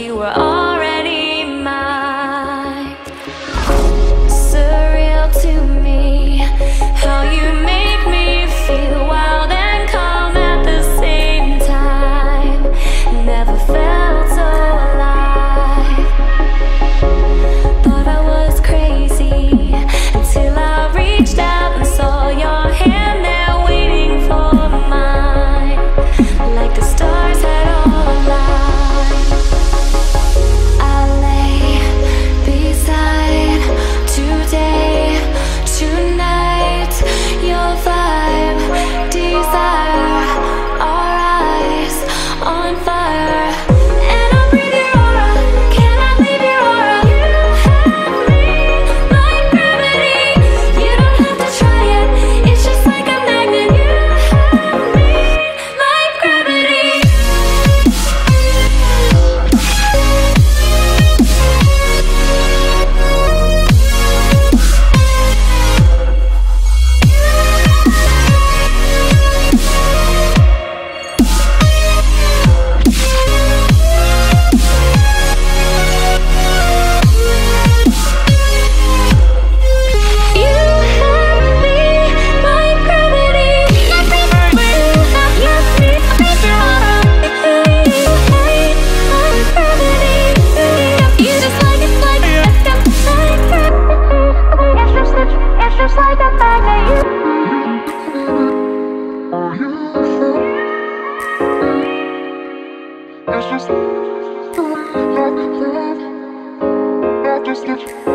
you were already just just let you.